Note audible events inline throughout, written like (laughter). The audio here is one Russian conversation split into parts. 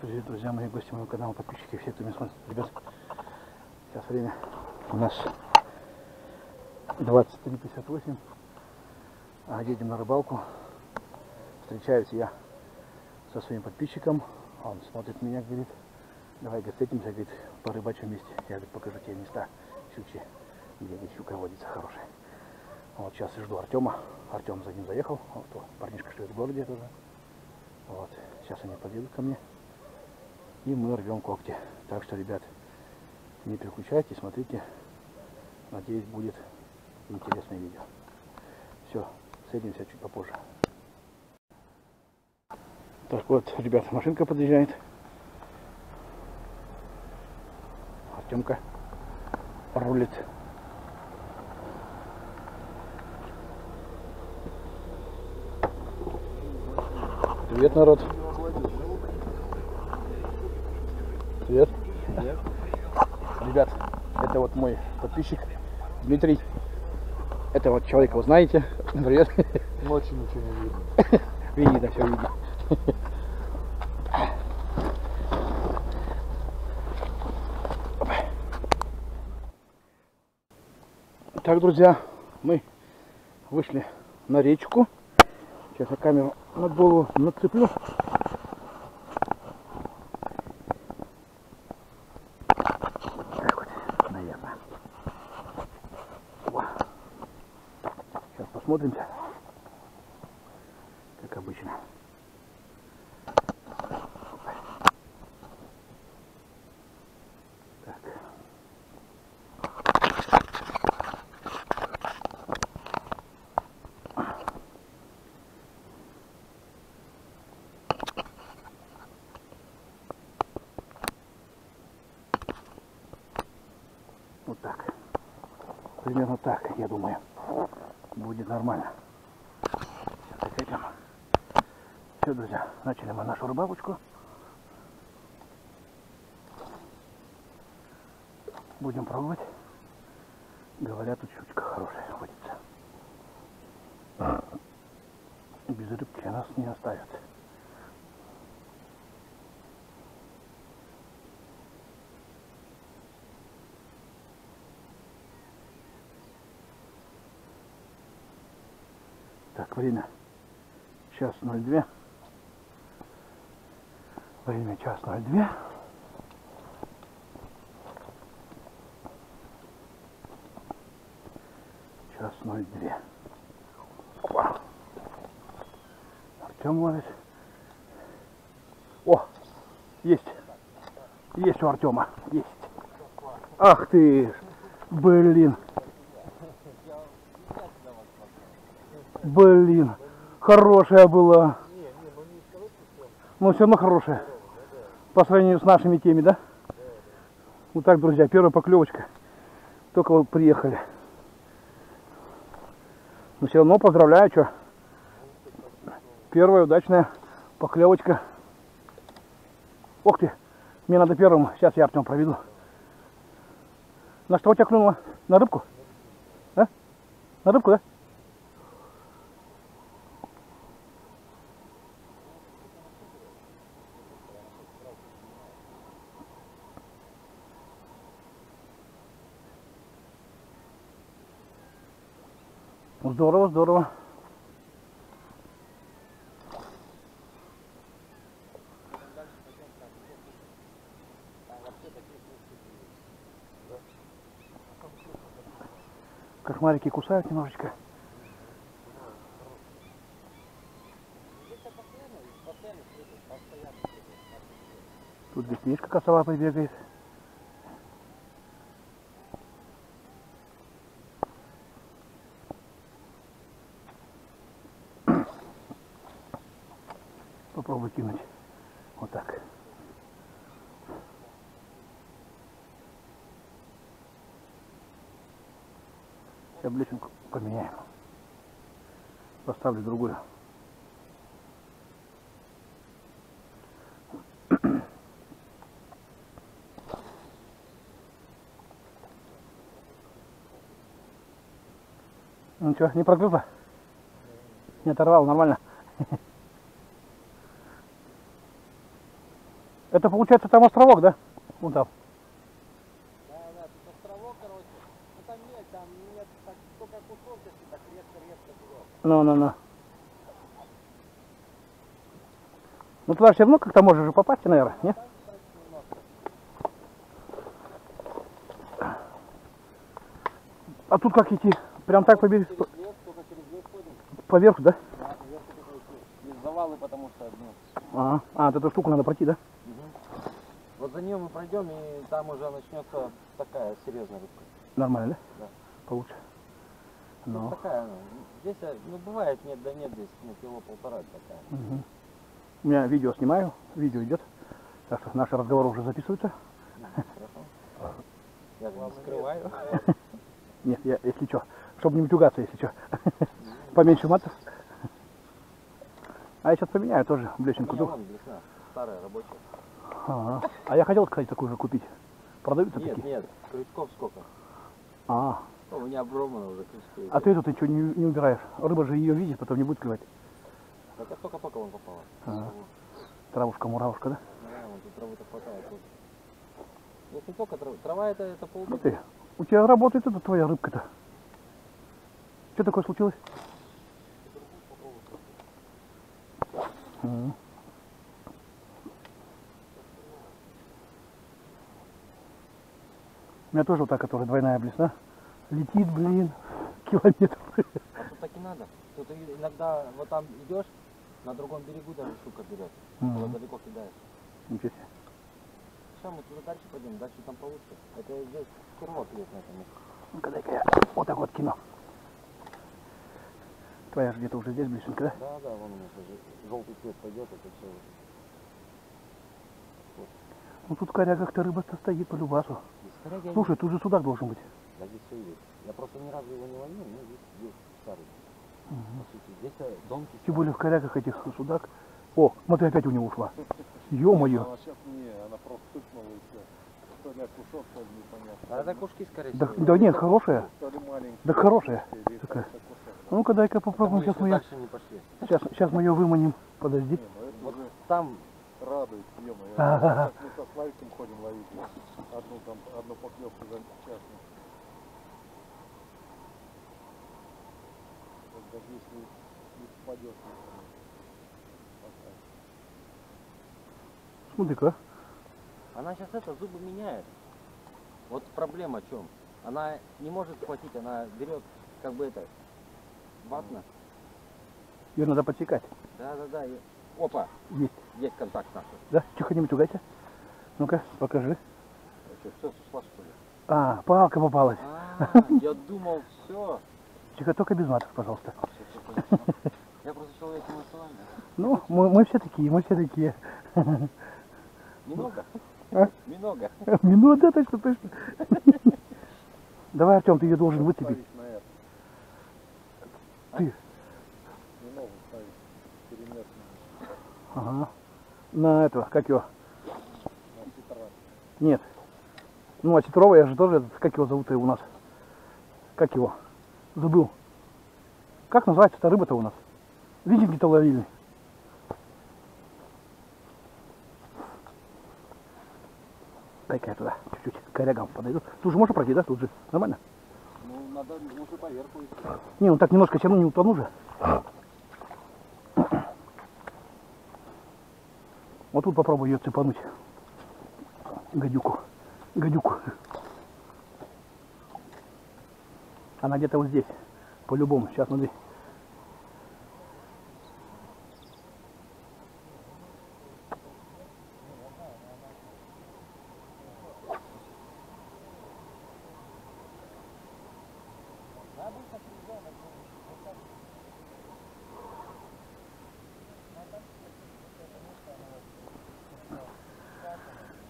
Привет, друзья мои, гости моего канала, подписчики, все, кто меня смотрит. Ребят, сейчас время у нас 23.58. А, едем на рыбалку. Встречаюсь я со своим подписчиком. Он смотрит меня, говорит, давай говорит, встретимся, говорит, по рыбачьему вместе. Я говорит, покажу тебе места щучьи, где говорит, щука водится хорошая. Вот сейчас жду Артема. Артем за ним заехал. Вот парнишка живет в городе тоже. Вот. Сейчас они подъедут ко мне. И мы рвем когти. Так что, ребят, не переключайтесь, смотрите. Надеюсь, будет интересное видео. Все, встретимся чуть попозже. Так вот, ребята, машинка подъезжает. Артемка рулит. Привет, народ. Привет. Привет. Ребят, это вот мой подписчик Дмитрий. Это вот человека вы знаете. (laughs) Привет. Ночью ничего не видно. (laughs) Видно, все видно. Так, друзья, мы вышли на речку. Сейчас я камеру на голову нацеплю. Так вот, наверное. Во. Сейчас посмотримся как обычно. Так. Вот так. Примерно так, я думаю. Будет нормально. Все, друзья, начали мы нашу рыбалочку. Будем пробовать. Говорят, тут щучка хорошая водится. Без рыбки нас не оставят. Так, время час 02. Время час 02. Час 02. Опа. Артем ловит. О, есть. Есть у Артема. Есть. Ах ты. Блин. Блин. Хорошая была. Но все равно хорошая. По сравнению с нашими теми, да? Вот так, друзья, первая поклевочка. Только вот приехали. Но все равно поздравляю, что. Первая удачная поклевочка. Ух ты, мне надо первым. Сейчас я Артем проведу. На что у тебя клюнуло? На рыбку? А? На рыбку, да? Здорово, здорово. Кошмарики кусают немножечко. Тут беснишка косолапый бегает. Попробуй кинуть. Вот так. Сейчас блесенку поменяем. Поставлю другую. Ну что, не прогрызла? Не оторвал, нормально. (laughs) Это получается там островок, да? Вон там. Да, да, тут островок, короче. Ну там нет, там нет, так, только кусок, если так берет. Ну, ну, ну. Ну туда все равно как-то можешь же попасть, наверное, не? А тут как идти? Прям так по, берегу- Через лес, только через лес ходим. по верху, да? Да, наверх только идти. Есть завалы, потому что одну. Ага. А, вот эту штуку надо пройти, да? Вот за нее мы пройдем, и там уже начнется такая серьезная рыбка. Нормально, да? Да. Получше. Ну, Ну. такая, ну, здесь, э, ну, бывает, нет, да нет, здесь, ну, кило полтора такая. Мгм. У меня видео снимаю, видео идет. Так что наши разговоры уже записываются. Хорошо. Я же не скрываю. (laughs) Нет, я, если что, чтобы не матюгаться, если что. (laughs) Поменьше матов. А я сейчас поменяю тоже блесенку. меня вон блесна, старая рабочая. Ага. А я хотел, кстати, такую же купить. Продаются Нет, такие? нет, крючков сколько? А, у меня обромано уже крючки. а ты эту ты что не, не убираешь? Рыба же ее видит, потом не будет клевать. Так а только-только вон попала. Ага. Травушка, муравушка, да? Да, вон тут травы-то хватает. Здесь не только трава. Трава это, это Ну полбеды. ты, у тебя работает эта твоя рыбка-то. Что такое случилось? У меня тоже вот так, которая двойная блесна. Летит, блин, (laughs) километр. А тут так и надо. Тут иногда вот там идешь, на другом берегу даже щука берет. Мгм. Вот далеко кидаешь. Ничего себе. Сейчас мы туда дальше пойдем, дальше там получше. Это здесь курок есть на этом месте. Ну-ка дай-ка я вот так вот кину. Твоя же где-то уже здесь блесенка, да? Да, да, вон у нас уже желтый цвет пойдет, это все. Ну тут коря как-то рыба-то стоит по любасу. Слушай, тут же судак должен быть. Да здесь все есть. Я просто ни разу его не ловил, но здесь есть старый. По сути, здесь э, домки. Тем более в коряках этих судак. О, смотри, опять у него ушла. (laughs) Ё-моё. Она сейчас не, она просто тыкнула и все. То ли окушок, то ли непонятно. А это кушки, скорее Да, всего. да нет, хорошая. То ли маленький. Да хорошая. такая. окушок. Ну-ка дай-ка попробуем. Сейчас мы ее, дальше не пошли. сейчас, сейчас мы ее выманим. Подожди. Не, ну это Вот там радует, ё-моё. (laughs) Мы со Славиком ходим ловить. Одну там, одну поклевку за час. Даже если не попадет. Смотри-ка. Она сейчас это зубы меняет. Вот проблема в чем? Она не может схватить, она берет как бы это ватно. Ее надо подсекать. Да, да, да. Опа, Есть. есть контакт наш. Да? Тихо, не матюгайся. Ну-ка, покажи. Что, все сошла что ли? А, палка попалась. А, я думал, все. Тихо, только без матов, пожалуйста. (laughs) Я просто человек эмоциональный. Ну, мы, мы все такие, мы все такие. Немного? А? Немного. Минута, точно, точно. (laughs) Давай, Артем, ты ее должен выцепить. Это. Ты. Не ставить Ага. На этого, как его? Нет. Ну, а Титрова, я же тоже, этот, как его зовут у нас? Как его? Забыл. Как называется эта рыба-то у нас? Видите, ловили. Дай-ка я туда чуть-чуть корягам подойду. Тут же можно пройти, да? Тут же. Нормально? Ну, надо лучше поверху. Не, ну так немножко все равно не утону же. Вот тут попробую ее цепануть. Гадюку. Гадюку. Она где-то вот здесь. По-любому. Сейчас смотри.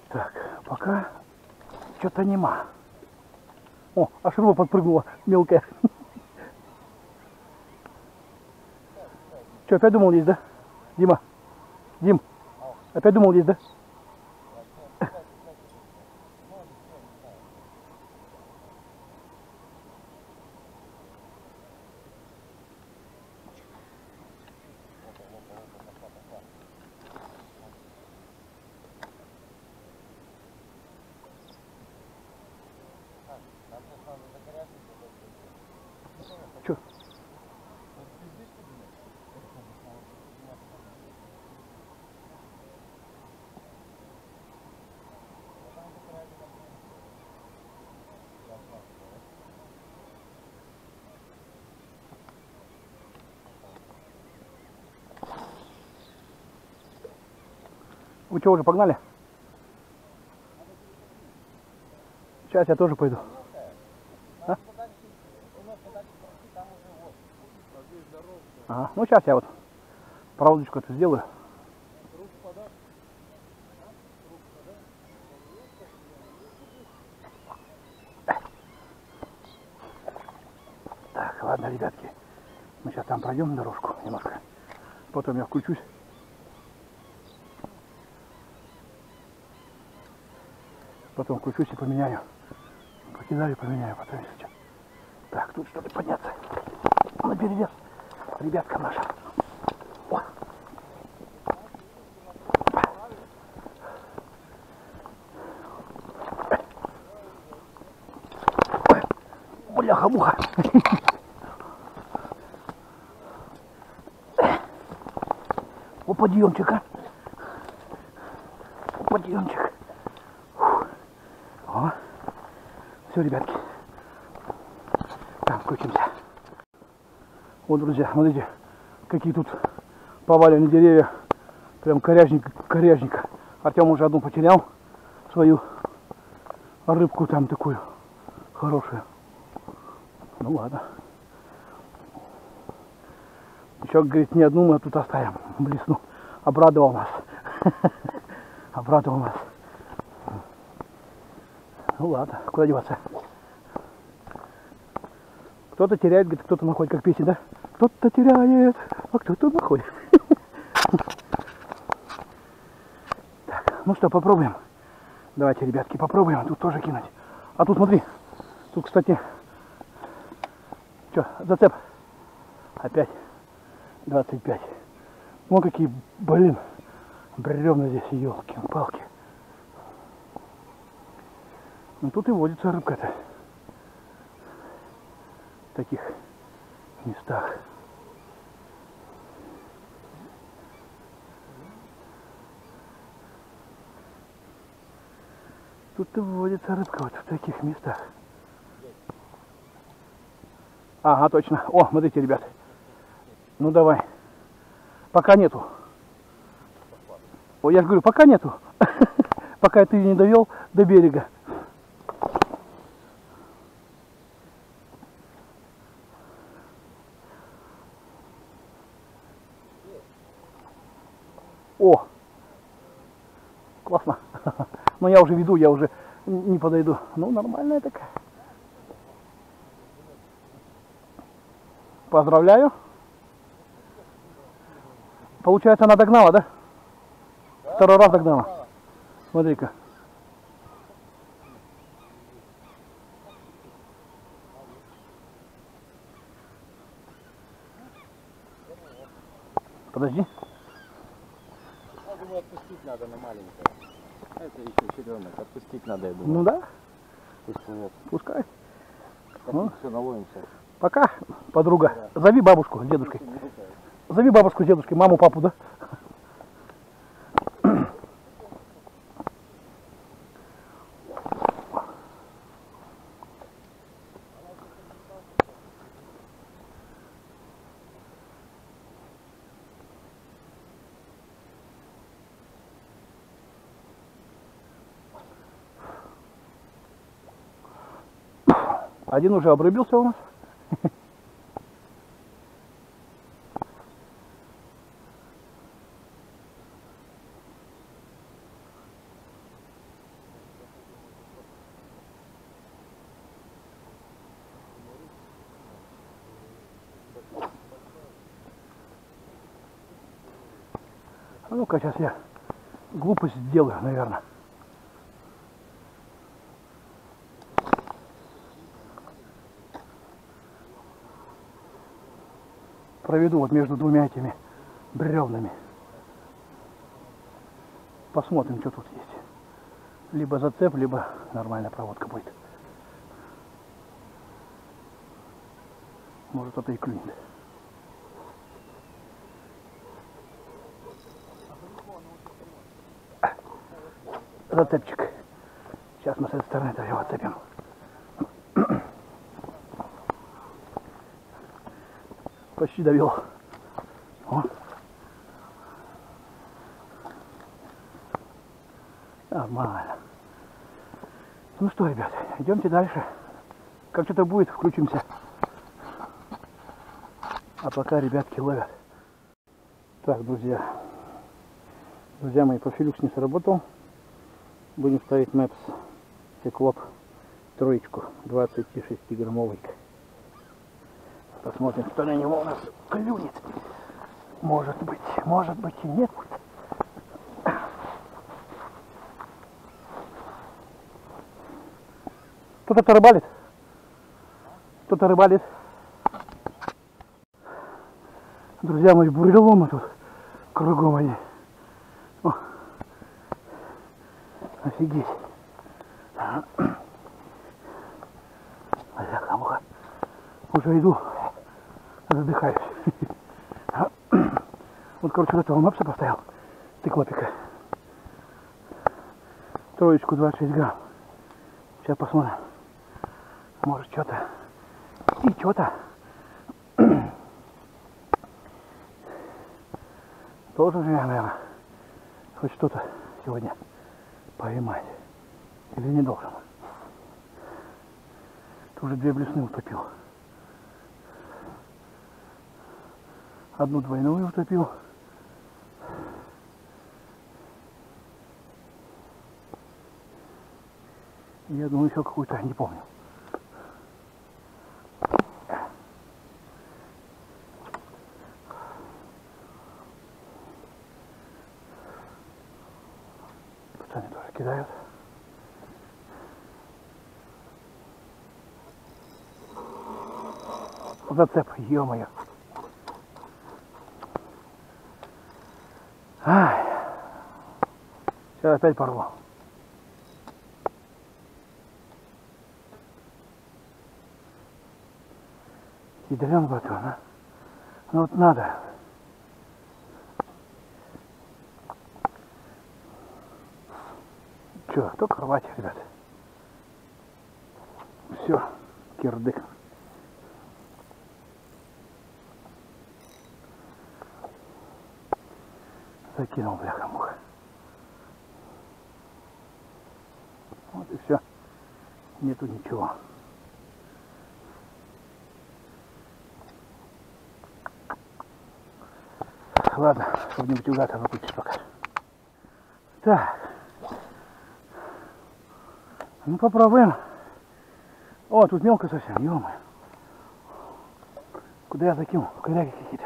Так, пока что-то нема. О, аж рыба подпрыгнула мелкая. Что, опять думал есть, да? Дима? Дим, опять думал есть, да? Че? Вы чего уже погнали? Сейчас я тоже пойду. Ага. Ну сейчас я вот проводочку эту сделаю. Так, ладно, ребятки. Мы сейчас там пройдем дорожку немножко. Потом я включусь. Потом включусь и поменяю. Покидаю, поменяю, потом. Так, тут что-то подняться. На перевес. Ребятка наша. Бляха-муха. О, подъемчик, а. О, подъемчик. Все, ребятки. Там включимся. Вот, друзья, смотрите, какие тут поваленные деревья. Прям коряжник, коряжника. Артем уже одну потерял, свою рыбку там такую хорошую. Ну ладно. Еще, говорит, ни одну мы тут оставим. Блесну. Обрадовал нас. (laughs) Обрадовал нас. Ну ладно, куда деваться? Кто-то теряет, говорит, кто-то находит, как песня, да? Кто-то теряет, а кто-то находит. Так, ну что, попробуем. Давайте, ребятки, попробуем тут тоже кинуть. А тут смотри, тут, кстати, что, зацеп? Опять 25. Вон какие, блин, бревна здесь, елки-палки. Ну тут и водится рыбка-то. В таких местах. Тут и водится рыбка вот в таких местах. Ага, точно. О, смотрите, ребят. Ну давай. Пока нету. О, я же говорю, пока нету. (laughs) Пока ты не довел до берега. О! Классно. Но я уже веду, я уже не подойду. Ну, нормальная такая. Поздравляю. Получается, она догнала, да? Второй раз догнала. Смотри-ка. Подожди. Я думаю, отпустить надо на маленькое. Это еще черенок, отпустить надо, я думаю. Ну да, Пусть плывет. пускай. Ну. все, наловимся. Пока, подруга. Зови бабушку дедушкой. Зови бабушку дедушкой, маму, папу, да? Один уже обрубился у нас. А ну-ка, сейчас я глупость сделаю, наверное. Проведу вот между двумя этими бревнами. Посмотрим, что тут есть. Либо зацеп, либо нормальная проводка будет. Может, это и клюнет. Зацепчик. Сейчас мы с этой стороны его отцепим. Почти довел. О. Нормально. Ну что, ребят, идемте дальше. Как что-то будет, включимся. А пока ребятки ловят. Так, друзья. Друзья мои, профилюкс не сработал. Будем ставить Maps циклоп троечку 26 граммовый. Посмотрим, что на него у нас клюнет. Может быть, может быть и нет. Кто-то рыбалит. Кто-то рыбалит. Друзья мои, буреломы тут кругом они. О. Офигеть. Муха. Уже иду, задыхаюсь. (coughs) Вот, короче, вот этого мапса поставил. Циклопика. Троечку 26 грамм. Сейчас посмотрим. Может, что-то. И что-то. (coughs) Должен же я, наверное, хоть что-то сегодня поймать. Или не должен? Ты уже две блесны утопил. Одну двойную утопил. Я думаю, еще какую-то, не помню. Пацаны тоже кидают. Зацеп, ё-моё. Сейчас опять порву. Ядрен батон, а? Ну вот надо. Че, только рвать, ребят. Все, кирдык. Закинул, бляха-муха. Вот и все. Нету ничего. Ладно, чтобы не утюгаться, выключить пока. Так. Ну попробуем. О, тут мелко совсем, ё Куда я закинул? Коряги какие-то.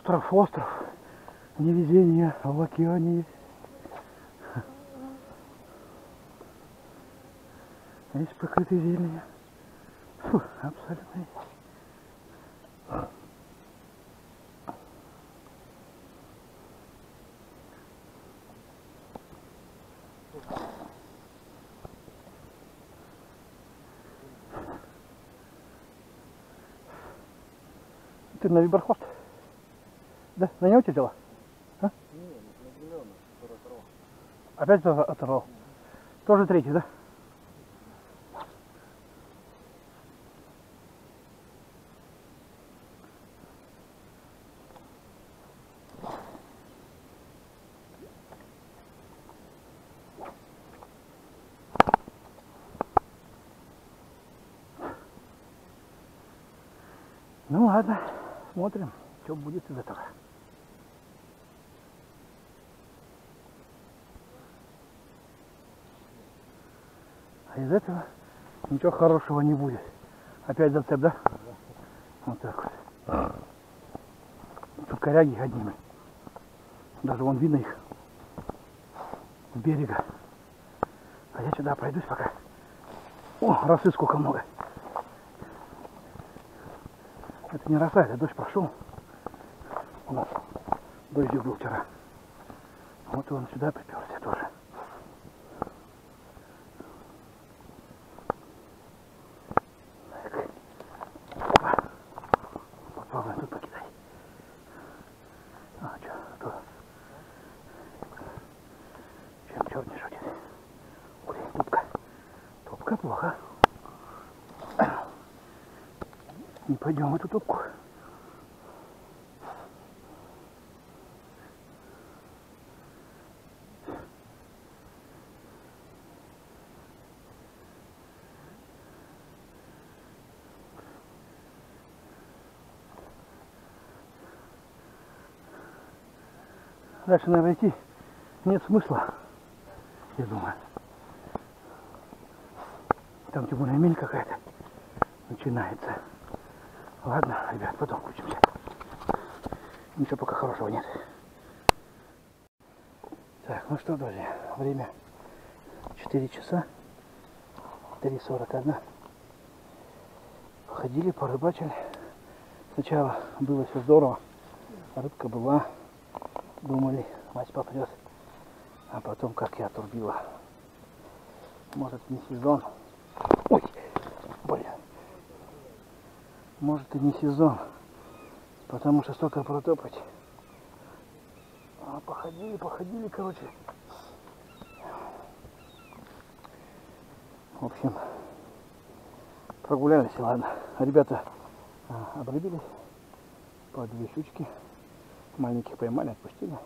Остров, остров. Невезение в океане есть. (laughs) Весь покрытый зеленью. Абсолютно. Ты на виберхост? Да, на него тебе взяла? Не, на зеленый, который оторвал. Опять это оторвал. Тоже третий, да? Ну ладно, смотрим, что будет из этого. Из этого ничего хорошего не будет. Опять зацеп, да? Вот так вот. Тут коряги одни. Даже вон видно их с берега. А я сюда пройдусь пока. О, росы сколько много. Это не роса, это дождь прошел. У нас дождик был вчера. Вот он сюда приперся тоже. Так. Опа. Попробуем тут покидать. А, что, тут Не пойдем в эту топку. Дальше, наверное, идти нет смысла, я думаю. Там тем более мель какая-то начинается. Ладно, ребят, потом включимся. Ничего пока хорошего нет. Так, ну что, друзья, время 4 часа 3.41. Ходили, порыбачили. Сначала было все здорово. Рыбка была. Думали, мать попрет. А потом, как я отрубила. Может, не сезон. Ой, блин. Может, и не сезон. Потому что столько протопать. А, походили, походили, короче. В общем, прогулялись, ладно. Ребята а, обрыбились по две щучки. Маленьких поймали, отпустили.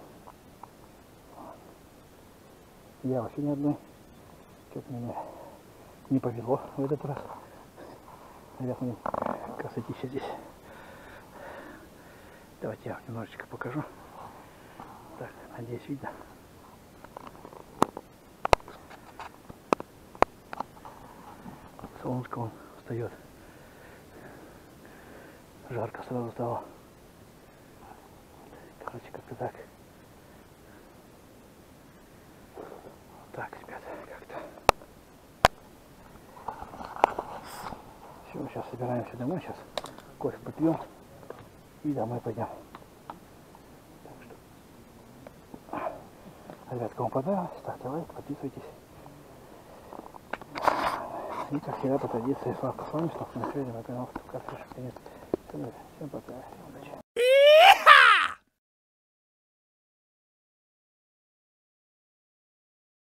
Я вообще ни одной. Что-то меня не повело в этот раз. Мне красотища здесь. Давайте я немножечко покажу. Так, надеюсь, видно. Солнышко он встает. Жарко сразу стало. Короче, как-то. Так, ребята, как-то. Собираемся домой. Сейчас кофе попьем и домой пойдем. Так что, ребят, кому понравилось, ставьте лайк, подписывайтесь. И как всегда по традиции Славка с вами, Славка на связи, мой канал, как конец. Всем пока, удачи.